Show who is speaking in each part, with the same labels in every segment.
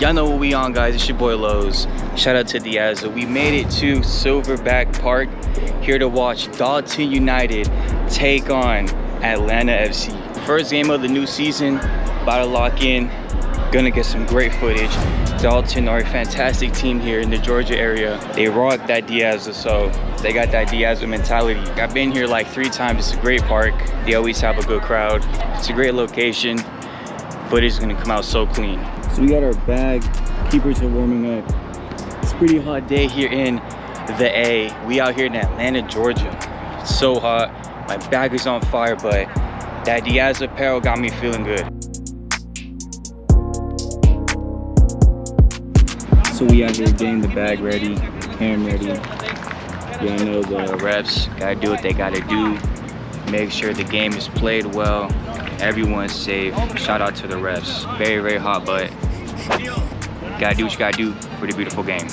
Speaker 1: Y'all know what we on, guys. It's your boy Loz. Shout out to Diaza. We made it to Silverback Park here to watch Dalton United take on Atlanta FC. First game of the new season, about to lock in. Gonna get some great footage. Dalton are a fantastic team here in the Georgia area. They rock that Diaza, so they got that Diaza mentality. I've been here like three times. It's a great park. They always have a good crowd. It's a great location. Footage is gonna come out so clean. So we got our bag, keepers are warming up. It's a pretty hot day here in the A. We out here in Atlanta, Georgia. It's so hot. My bag is on fire, but that Diaza apparel got me feeling good. So we out here getting the bag ready, cam ready. Y'all know the reps gotta do what they gotta do. Make sure the game is played well, everyone's safe. Shout out to the refs. Very, very hot, but gotta do what you gotta do for the beautiful game.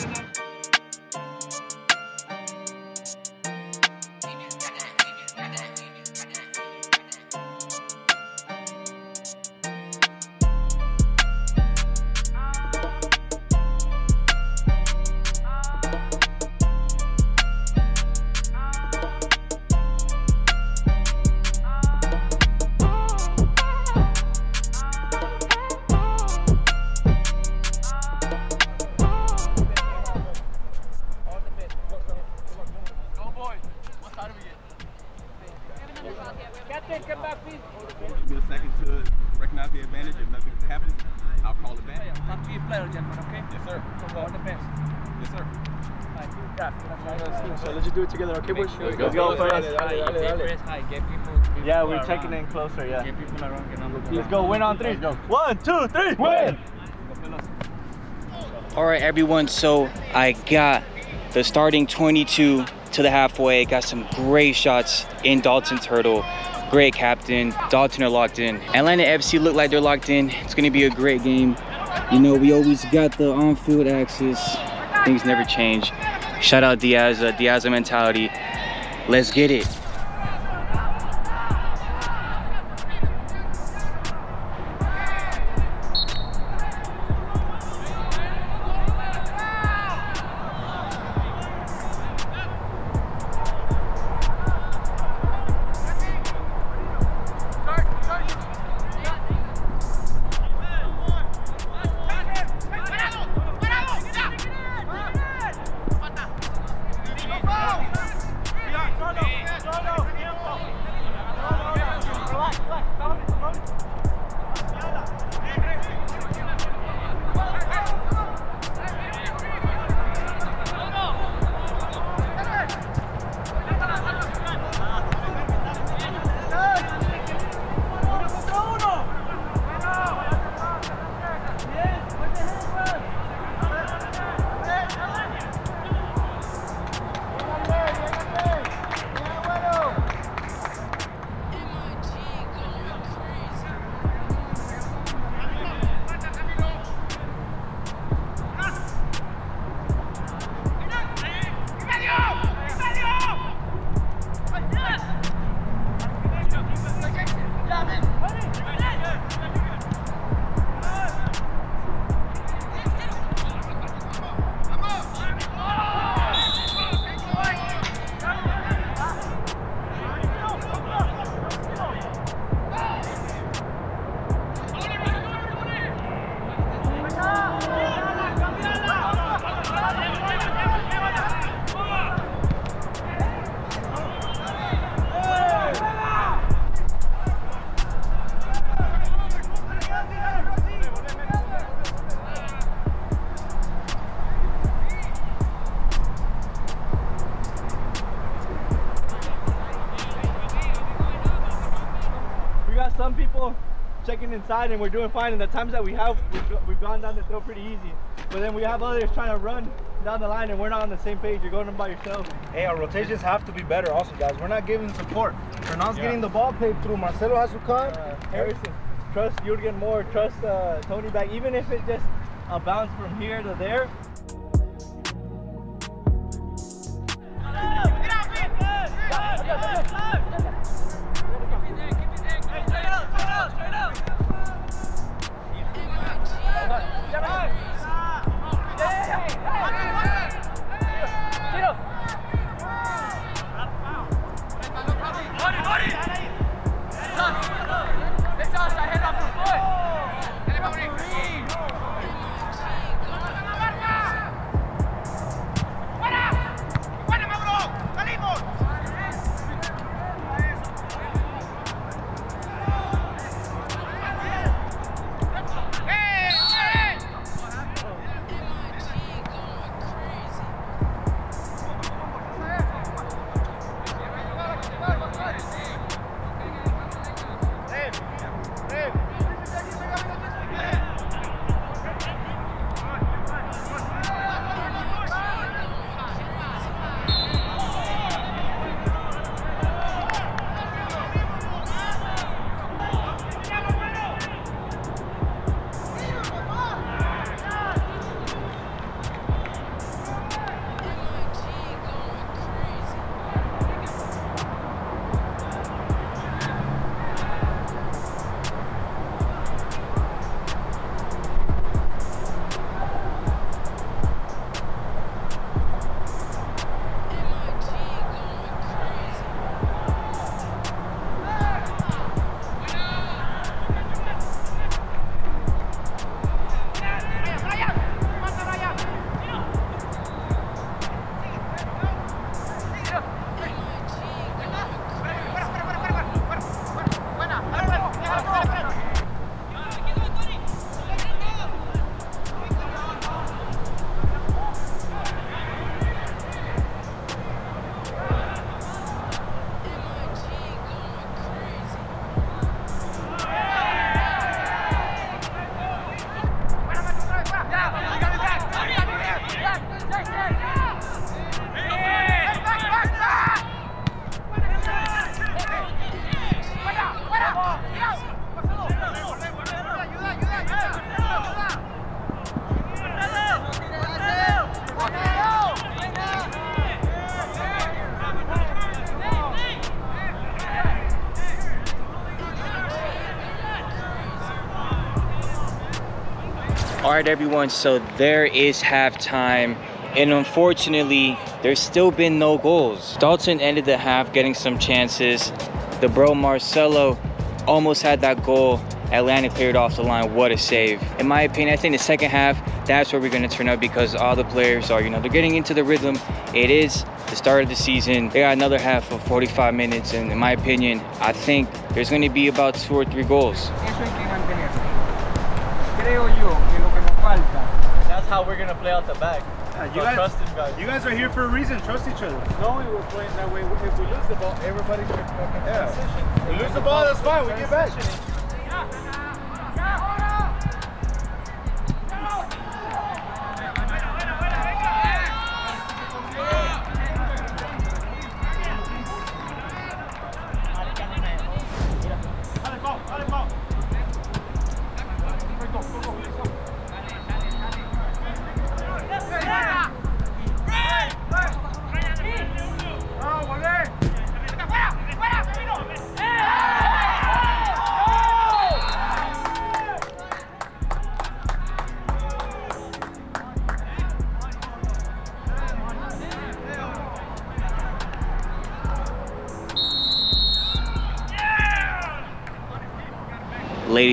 Speaker 2: Captain, come back, please. Give a second to recognize the advantage. If nothing happens, I'll call it back.
Speaker 3: Talk to your player, gentlemen, okay?
Speaker 2: Yes, sir.
Speaker 3: All the best.
Speaker 2: Yes, sir.
Speaker 4: So let's just do it together, okay, boys?
Speaker 3: Sure.
Speaker 4: Let's go
Speaker 3: Press
Speaker 4: first.
Speaker 3: high, you take high, get people, people
Speaker 4: Yeah, we're
Speaker 3: around.
Speaker 4: checking in closer, yeah.
Speaker 3: Get people around, get number
Speaker 4: Let's go, win on three. Let's go. One, two, three, win!
Speaker 1: All right, everyone. So I got the starting 22 to the halfway. Got some great shots in Dalton Turtle. Great captain. Dalton are locked in. Atlanta FC look like they're locked in. It's gonna be a great game. You know, we always got the on-field access. Things never change. Shout out Diaza, uh, Diaza mentality. Let's get it.
Speaker 4: Inside and we're doing fine. And the times that we have, we've, we've gone down the throw pretty easy. But then we have others trying to run down the line and we're not on the same page. You're going by yourself.
Speaker 5: Hey, our rotations have to be better also, guys. We're not giving support. Fernand's getting the ball played through. Marcelo has to cut.
Speaker 4: Uh, Harrison, trust Jurgen more. Trust uh, Tony back. Even if it's just a bounce from here to there.
Speaker 1: All right, everyone, so there is halftime. And unfortunately, there's still been no goals. Dalton ended the half getting some chances. The bro Marcelo almost had that goal. Atlanta cleared off the line. What a save. In my opinion, I think the second half, that's where we're going to turn up because all the players are, you know, they're getting into the rhythm. It is the start of the season. They got another half of 45 minutes. And in my opinion, I think there's going to be about two or three goals.
Speaker 4: That's how we're gonna play out the back.
Speaker 5: you
Speaker 4: So
Speaker 5: guys-
Speaker 4: trust these guys.
Speaker 5: You guys are here for a reason. Trust each other.
Speaker 4: No, we were playing that way. If we lose the ball, everybody should fucking
Speaker 5: Yeah.
Speaker 4: transition.
Speaker 5: We lose the ball, that's fine. We get back.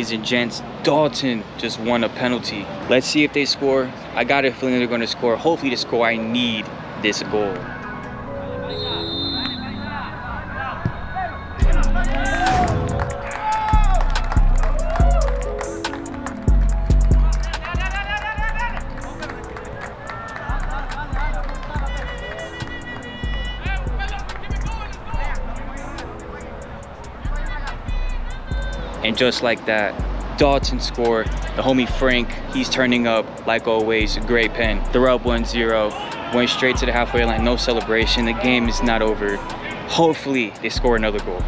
Speaker 1: Ladies and gents, Dalton just won a penalty. Let's see if they score. I got a feeling they're going to score. Hopefully, to score, I need this goal. And just like that, Dalton scored. The homie Frank, he's turning up like always. Great pen. They're up 1-0. Went straight to the halfway line. No celebration. The game is not over. Hopefully they score another goal.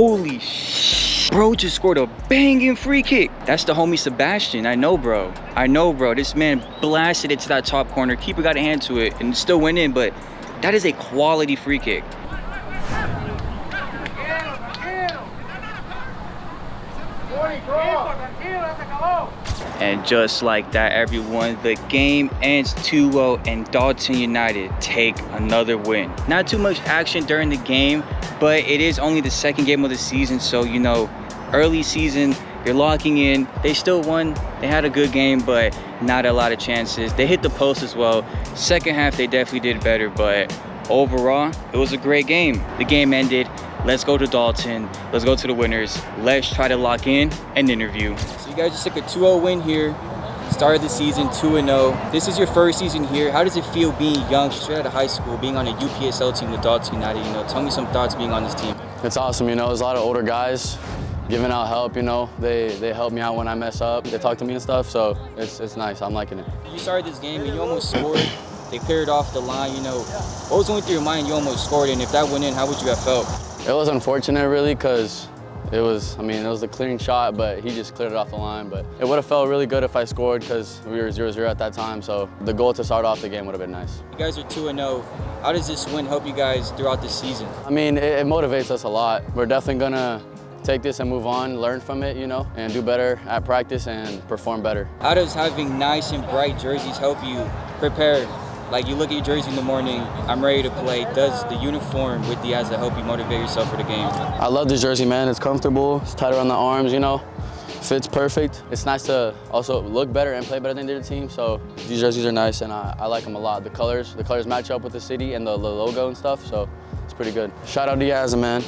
Speaker 1: Holy sh! Bro just scored a banging free kick. That's the homie Sebastian. I know, bro. I know, bro. This man blasted it to that top corner. Keeper got a hand to it and still went in, but that is a quality free kick. And just like that, everyone, the game ends 2-0 and Dalton United take another win. Not too much action during the game, but it is only the second game of the season, so you know, early season, you're locking in. They still won. They had a good game, but not a lot of chances. They hit the post as well. Second half, they definitely did better, but overall, it was a great game. The game ended. Let's go to Dalton. Let's go to the winners. Let's try to lock in an interview. So you guys just took a 2-0 win here. Started the season 2-0. This is your first season here. How does it feel being young, straight out of high school, being on a UPSL team with Dalton United? You know, tell me some thoughts being on this team.
Speaker 6: It's awesome, you know, there's a lot of older guys giving out help, you know. They they help me out when I mess up. They talk to me and stuff, so it's, it's nice. I'm liking it.
Speaker 1: You started this game and you almost scored. They cleared off the line, you know. What was going through your mind? You almost scored, and if that went in, how would you have felt?
Speaker 6: It was unfortunate, really, because it was, I mean, it was a clean shot, but he just cleared it off the line. But it would have felt really good if I scored because we were 0-0 at that time. So the goal to start off the game would have been nice.
Speaker 1: You guys are 2-0. How does this win help you guys throughout the season?
Speaker 6: I mean, it, it motivates us a lot. We're definitely going to take this and move on, learn from it, you know, and do better at practice and perform better.
Speaker 1: How does having nice and bright jerseys help you prepare like you look at your jersey in the morning, I'm ready to play. Does the uniform with Diaza help you motivate yourself for the game?
Speaker 6: I love this jersey, man. It's comfortable. It's tight around the arms, you know. Fits perfect. It's nice to also look better and play better than the other team. So these jerseys are nice, and I, I like them a lot. The colors, the colors match up with the city and the, the logo and stuff. So it's pretty good. Shout out to Diaza, man.